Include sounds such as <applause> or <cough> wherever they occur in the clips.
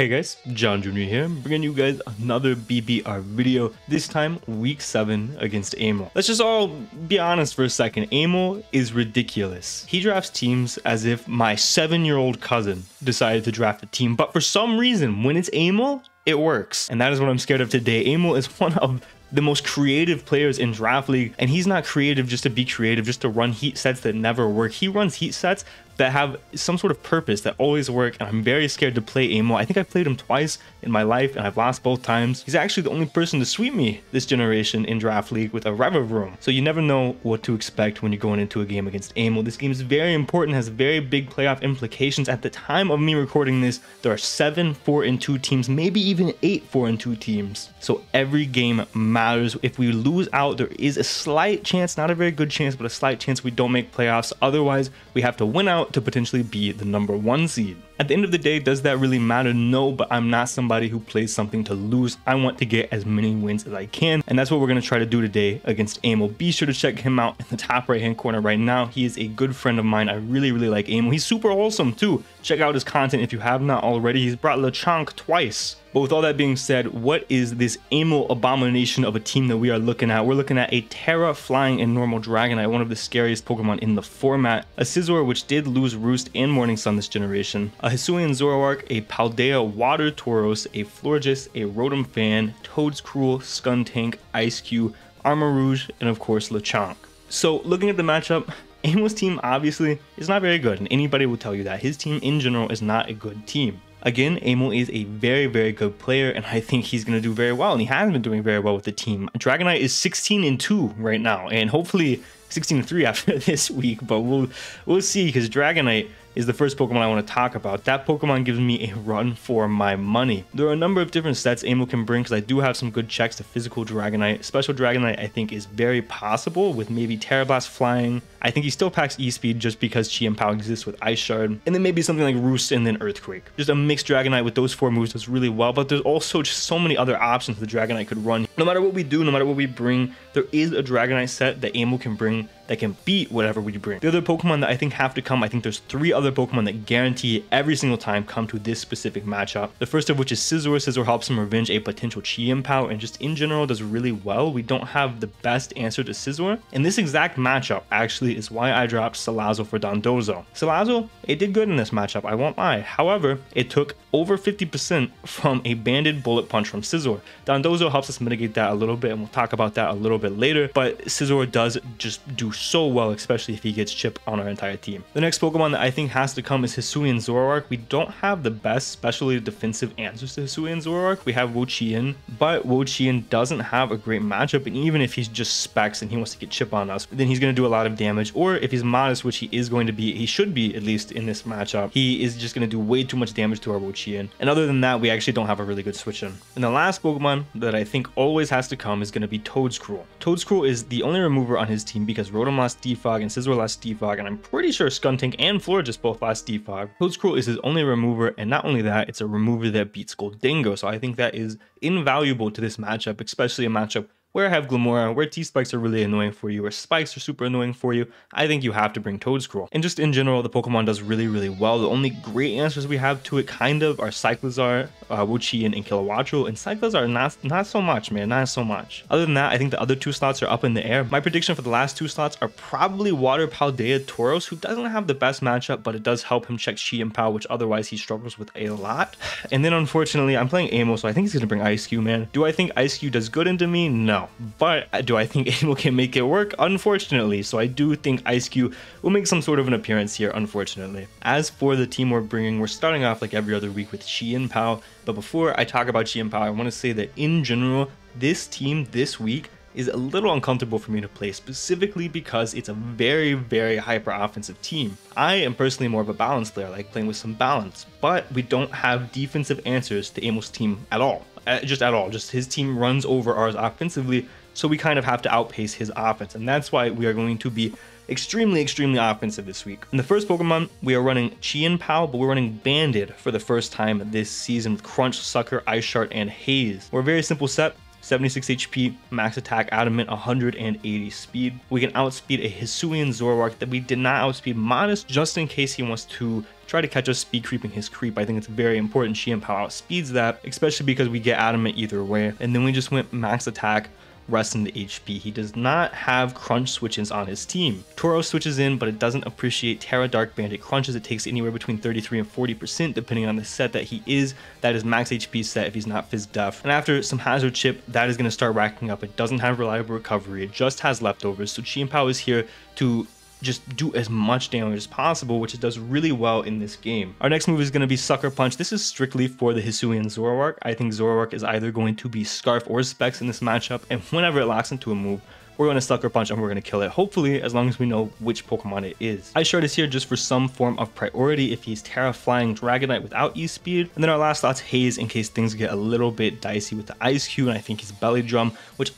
Hey guys, John Jr. here, bringing you guys another BBR video, this time week 7 against Aimel. Let's just all be honest for a second, Aimel is ridiculous. He drafts teams as if my 7-year-old cousin decided to draft a team, but for some reason, when it's Aimel, it works. And that is what I'm scared of today. Aimel is <laughs> one of the most creative players in Draft League, and he's not creative just to be creative, just to run heat sets that never work. He runs heat sets that have some sort of purpose that always work and I'm very scared to play Aimel. I think I've played him twice in my life and I've lost both times. He's actually the only person to sweep me this generation in Draft League with a Revavroom, So you never know what to expect when you're going into a game against Aimel. This game is very important, has very big playoff implications. At the time of me recording this, there are seven 4 and 2 teams, maybe even eight 4 and 2 teams. So every game matters. If we lose out, there is a slight chance, not a very good chance, but a slight chance we don't make playoffs. Otherwise, we have to win out to potentially be the number one seed. At the end of the day, does that really matter? No, but I'm not somebody who plays something to lose. I want to get as many wins as I can, and that's what we're going to try to do today against Aimel. Be sure to check him out in the top right hand corner right now. He is a good friend of mine. I really, really like Aimel. He's super awesome too. Check out his content if you have not already. He's brought Lechonk twice. But with all that being said, what is this Aimel abomination of a team that we are looking at? We're looking at a Tera Flying and Normal Dragonite, one of the scariest Pokemon in the format, a Scizor which did lose Roost and Morning Sun this generation, a Hisuian Zoroark, a Paldea Water Tauros, a Florges, a Rotom Fan, Toedscruel, Skuntank, Eiscue, Armarouge, and of course Lechonk. So looking at the matchup, <laughs> Aimel's team obviously is not very good, and anybody will tell you that. His team in general is not a good team. Again, Aimel is a very, very good player, and I think he's going to do very well, and he has been doing very well with the team. Dragonite is 16 and 2 right now, and hopefully 16 and 3 <laughs> after this week, but we'll we'll see because Dragonite is the first Pokemon I want to talk about. That Pokemon gives me a run for my money. There are a number of different sets Aimel can bring because I do have some good checks to physical Dragonite. Special Dragonite I think is very possible with maybe Tera Blast flying. I think he still packs E-Speed just because Chien-Pao exists with Ice Shard. And then maybe something like Roost and then Earthquake. Just a mixed Dragonite with those four moves does really well, but there's also just so many other options the Dragonite could run. No matter what we do, no matter what we bring, there is a Dragonite set that Amol can bring that can beat whatever we bring. The other Pokemon that I think have to come, I think there's three other Pokemon that guarantee every single time come to this specific matchup. The first of which is Scizor. Scizor helps him revenge a potential Chien-Pao and just in general does really well. We don't have the best answer to Scizor. And this exact matchup actually is why I dropped Salazzle for Dondozo. Salazzle, it did good in this matchup, I won't lie. However, it took over 50% from a banded bullet punch from Scizor. Dondozo helps us mitigate that a little bit, and we'll talk about that a little bit later, but Scizor does just do so well, especially if he gets chip on our entire team. The next Pokemon that I think has to come is Hisuian Zoroark. We don't have the best specially defensive answers to Hisuian Zoroark. We have Wo-Chien, but Wo-Chien doesn't have a great matchup, and even if he's just specs and he wants to get chip on us, then he's going to do a lot of damage, or if he's modest, which he is going to be, he should be at least in this matchup, he is just going to do way too much damage to our Wo-Chien. And other than that, we actually don't have a really good switch in. And the last Pokemon that I think always has to come is going to be Toedscruel. Toedscruel is the only remover on his team because Rotom lost Defog and Scizor lost Defog, and I'm pretty sure Skuntank and Florges both lost Defog. Toedscruel is his only remover, and not only that, it's a remover that beats Gholdengo, so I think that is invaluable to this matchup, especially a matchup where I have Glimmora, where T-Spikes are really annoying for you, where Spikes are super annoying for you, I think you have to bring Toedscruel. And just in general, the Pokemon does really, really well. The only great answers we have to it kind of are Cyclizar, uh, Wo-Chien, and Kilowattrel, and Cyclizar not, not so much, man, not so much. Other than that, I think the other two slots are up in the air. My prediction for the last two slots are probably Water Paldea Tauros, who doesn't have the best matchup, but it does help him check Chien-Pao, which otherwise he struggles with a lot. And then unfortunately, I'm playing Amo, so I think he's going to bring Eiscue, man. Do I think Eiscue does good into me? No. But do I think <laughs> Aimel can make it work? Unfortunately. So I do think Eiscue will make some sort of an appearance here, unfortunately. As for the team we're bringing, we're starting off like every other week with Chien-Pao. But before I talk about Chien-Pao, I want to say that in general, this team this week is a little uncomfortable for me to play, specifically because it's a very, very hyper offensive team. I am personally more of a balanced player, like playing with some balance, but we don't have defensive answers to Aimel's team at all. Uh, just at all. Just his team runs over ours offensively, so we kind of have to outpace his offense, and that's why we are going to be extremely, extremely offensive this week. In the first Pokemon, we are running Chien-Pao, but we're running Banded for the first time this season with Crunch, Sucker, Ice Shard, and Haze. We're a very simple set. 76 HP, max attack, adamant, 180 speed. We can outspeed a Hisuian Zoroark that we did not outspeed Modest just in case he wants to try to catch us speed creeping his creep. I think it's very important Chien Pao outspeeds that, especially because we get adamant either way. And then we just went max attack, rest in the HP. He does not have crunch switches on his team. Toro switches in, but it doesn't appreciate Tera Dark Banded crunches. It takes anywhere between 33 and 40% depending on the set that he is. That is max HP set if he's not Phys Def. And after some Hazard Chip, that is going to start racking up. It doesn't have reliable recovery. It just has leftovers. So Chien Pao is here to just do as much damage as possible, which it does really well in this game. Our next move is going to be Sucker Punch. This is strictly for the Hisuian Zoroark. I think Zoroark is either going to be Scarf or Specs in this matchup, and whenever it locks into a move, we're going to Sucker Punch and we're going to kill it, hopefully as long as we know which Pokemon it is. Ice Shard is here just for some form of priority if he's Tera Flying Dragonite without E-Speed. And then our last thought's Haze in case things get a little bit dicey with the Eiscue, and I think he's Belly Drum, which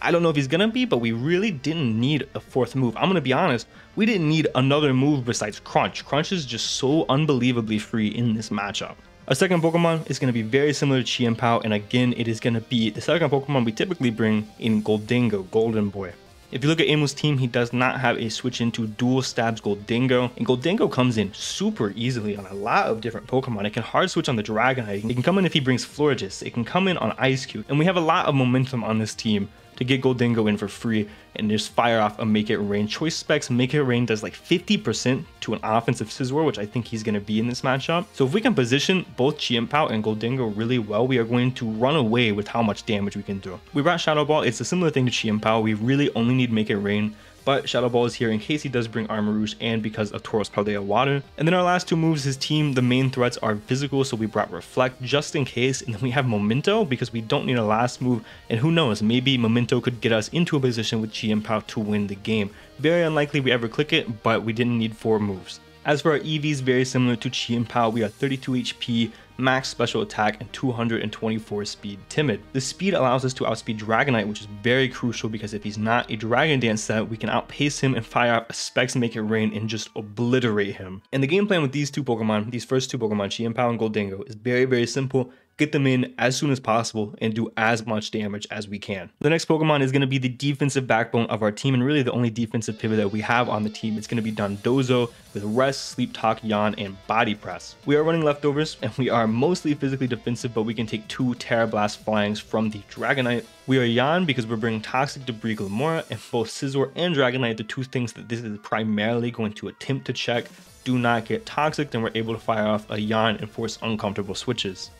I, don't know if he's gonna be, but we really didn't need a fourth move. I'm gonna be honest, we didn't need another move besides Crunch. Crunch is just so unbelievably free in this matchup. Our second Pokemon is going to be very similar to Chien Pao, and again, it is going to be the second Pokemon we typically bring in Gholdengo, Golden Boy. If you look at Amo's team, he does not have a switch into dual stabs Gholdengo, and Gholdengo comes in super easily on a lot of different Pokemon. It can hard switch on the Dragonite, it can come in if he brings Florges, it can come in on Eiscue, and we have a lot of momentum on this team to get Gholdengo in for free and just fire off a Make It Rain. Choice specs Make It Rain does like 50% to an offensive Scizor, which I think he's going to be in this matchup. So if we can position both Chien Pao and Gholdengo really well, we are going to run away with how much damage we can do. We brought Shadow Ball. It's a similar thing to Chien Pao. We really only need Make It Rain but Shadow Ball is here in case he does bring Armarouge and because of Tauros Paldea Water. And then our last two moves, his team, the main threats are physical, so we brought Reflect just in case, and then we have Memento because we don't need a last move, and who knows, maybe Memento could get us into a position with Chien Pao to win the game. Very unlikely we ever click it, but we didn't need four moves. As for our EVs, very similar to Chien Pao, we are 32 HP, max special attack, and 224 speed timid. The speed allows us to outspeed Dragonite, which is very crucial because if he's not a Dragon Dance set, we can outpace him and fire out a Specs and Make It Rain and just obliterate him. And the game plan with these two Pokemon, these first two Pokemon, Chien Pao and Gholdengo, is very, very simple get them in as soon as possible, and do as much damage as we can. The next Pokemon is going to be the defensive backbone of our team, and really the only defensive pivot that we have on the team. It's going to be Dondozo with Rest, Sleep Talk, Yawn, and Body Press. We are running leftovers, and we are mostly physically defensive, but we can take two Tera Blast flyings from the Dragonite. We are Yawn because we're bringing Toxic Debris Glimmora, and both Scizor and Dragonite, the two things that this is primarily going to attempt to check, do not get toxic, then we're able to fire off a Yawn and force uncomfortable switches.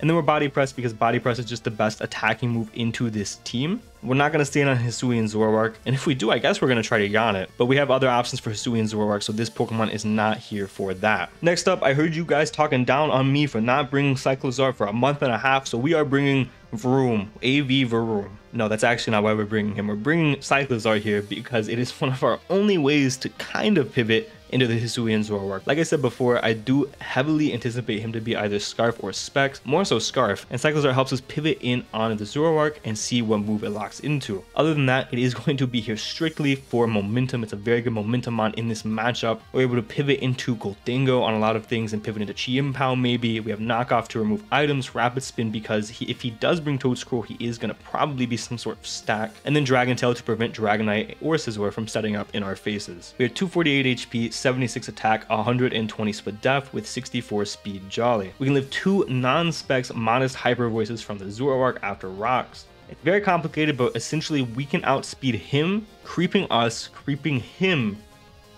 And then we're body press because body press is just the best attacking move into this team. We're not going to stand on Hisuian Zoroark, and if we do, I guess we're going to try to yawn it. But we have other options for Hisuian Zoroark, so this Pokemon is not here for that. Next up, I heard you guys talking down on me for not bringing Cyclizar for a month and a half, so we are bringing Vroom, AV Vroom. No, that's actually not why we're bringing him. We're bringing Cyclizar here because it is one of our only ways to kind of pivot into the Hisuian Zoroark. Like I said before, I do heavily anticipate him to be either Scarf or Specs, more so Scarf, and Cyclizar helps us pivot in on the Zoroark and see what move it locks into. Other than that, it is <laughs> going to be here strictly for momentum. It's a very good momentum on in this matchup. We're able to pivot into Gholdengo on a lot of things and pivot into Chien Pao maybe. We have knockoff to remove items, rapid spin because he, if he does bring Toedscruel, he is going to probably be some sort of stack, and then Dragon Tail to prevent Dragonite or Scizor from setting up in our faces. We have 248 HP, 76 attack, 120 split def with 64 speed jolly. We can live two non-specs modest hyper voices from the Zoroark after rocks. It's very complicated, but essentially we can outspeed him, creeping us, creeping him,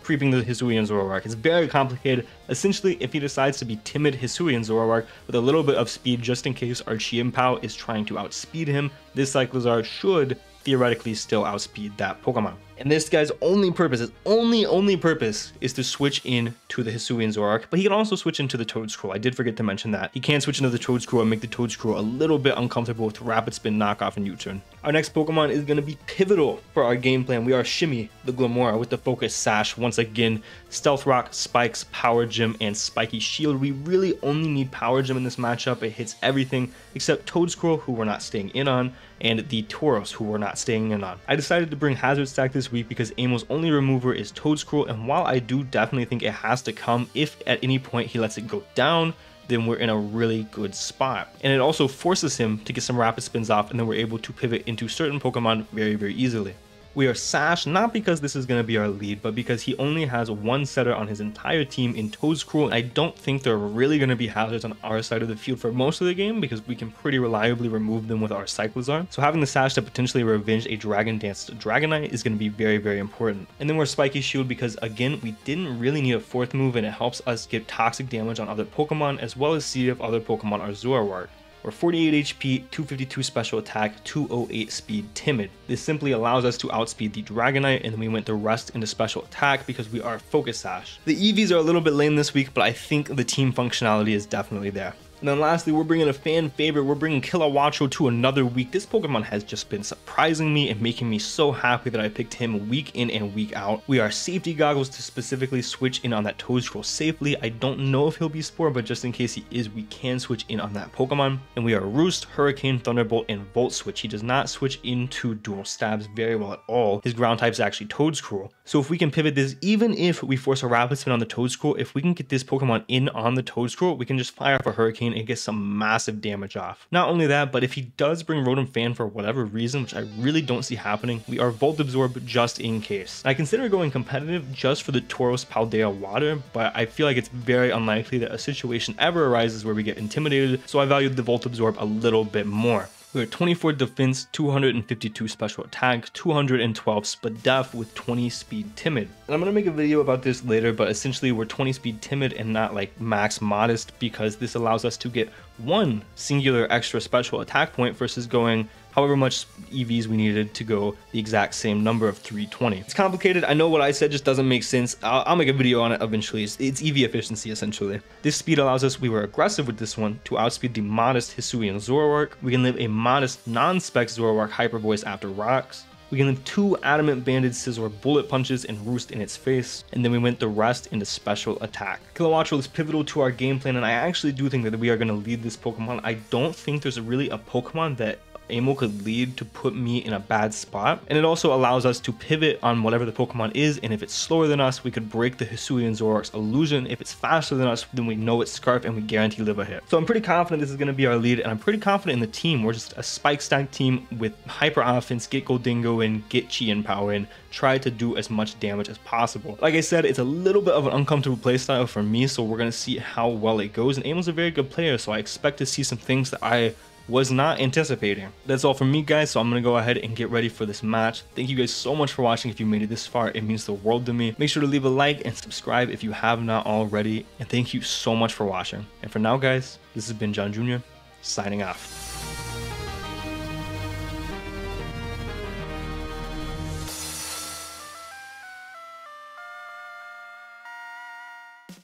creeping the Hisuian Zoroark. It's very complicated. Essentially, if he decides to be timid Hisuian Zoroark with a little bit of speed just in case our Chien Pao is trying to outspeed him, this Cyclizar should theoretically still outspeed that Pokemon. And this guy's only purpose, his only, only purpose is to switch in to the Hisuian Zoroark, but he can also switch into the Toedscruel. I did forget to mention that. He can switch into the Toedscruel and make the Toedscruel a little bit uncomfortable with Rapid Spin, Knockoff, and U-Turn. Our next Pokemon is going to be pivotal for our game plan. We are Shimmy, the Glimmora, with the Focus Sash. Once again, Stealth Rock, Spikes, Power Gem, and Spiky Shield. We really only need Power Gem in this matchup. It hits everything except Toedscruel, who we're not staying in on, and the Tauros, who we're not staying in on. I decided to bring Hazard Stack this week because Amo's only remover is Toedscruel, and while I do definitely think it has to come if at any point he lets it go down, then we're in a really good spot. And it also forces him to get some rapid spins off and then we're able to pivot into certain Pokemon very, very easily. We are Sash not because this is going to be our lead, but because he only has one setter on his entire team in Toedscruel, and I don't think there are really going to be hazards on our side of the field for most of the game because we can pretty reliably remove them with our Cyclizar. So having the Sash to potentially revenge a Dragon Dance Dragonite is going to be very, very important. And then we're Spiky Shield because again, we didn't really need a fourth move and it helps us get toxic damage on other Pokemon as well as see if other Pokemon are Zoroark. We're 48 HP, 252 special attack, 208 speed, timid. This simply allows us to outspeed the Dragonite and then we went the rest into special attack because we are Focus Sash. The EVs are a little bit lame this week, but I think the team functionality is definitely there. And then lastly, we're bringing a fan favorite. We're bringing Kilowattrel to another week. This Pokemon has just been surprising me and making me so happy that I picked him week in and week out. We are safety goggles to specifically switch in on that Toedscruel safely. I don't know if he'll be Spore, but just in case he is, we can switch in on that Pokemon. And we are Roost, Hurricane, Thunderbolt, and Volt Switch. He does not switch into dual stabs very well at all. His ground type is actually Toedscruel. So if we can pivot this, even if we force a Rapid Spin on the Toedscruel, if we can get this Pokemon in on the Toedscruel, we can just fire off a Hurricane and get some massive damage off. Not only that, but if he does bring Rotom Fan for whatever reason, which I really don't see happening, we are Volt Absorb just in case. I consider going competitive just for the Tauros Paldea water, but I feel like it's very unlikely that a situation ever arises where we get intimidated, so I valued the Volt Absorb a little bit more. We are 24 defense, 252 special attack, 212 Spadef with 20 speed timid. And I'm gonna make a video about this later, but essentially we're 20 speed timid and not like max modest because this allows us to get one singular extra special attack point versus going however much EVs we needed to go the exact same number of 320. It's complicated. I know what I said just doesn't make sense. I'll, I'll make a video on it eventually. It's, it's, EV efficiency essentially. This speed allows us, we were aggressive with this one, to outspeed the modest Hisuian Zoroark. We can live a modest non-spec Zoroark Hyper Voice after rocks. We can live two Adamant Banded Scizor Bullet Punches and Roost in its face, and then we went the rest into Special Attack. Kilowattrel is pivotal to our game plan, and I actually do think that we are going to lead this Pokemon. I don't think there's really a Pokemon that Amo could lead to put me in a bad spot. And it also allows us to pivot on whatever the Pokemon is. And if it's slower than us, we could break the Hisuian Zoroark's illusion. If it's faster than us, then we know it's Scarf and we guarantee live a hit. So I'm pretty confident this is going to be our lead. And I'm pretty confident in the team. We're just a spike stack team with hyper offense, get Gholdengo in, get Chien-Pao in, try to do as much damage as possible. Like I said, it's a little bit of an uncomfortable playstyle for me. So we're going to see how well it goes. And Amo's a very good player. So I expect to see some things that I was not anticipating. That's all from me guys, so I'm gonna go ahead and get ready for this match. Thank you guys so much for watching. If you made it this far, it means the world to me. Make sure to leave a like and subscribe if you have not already. And thank you so much for watching. And for now guys, this has been John Jr. signing off.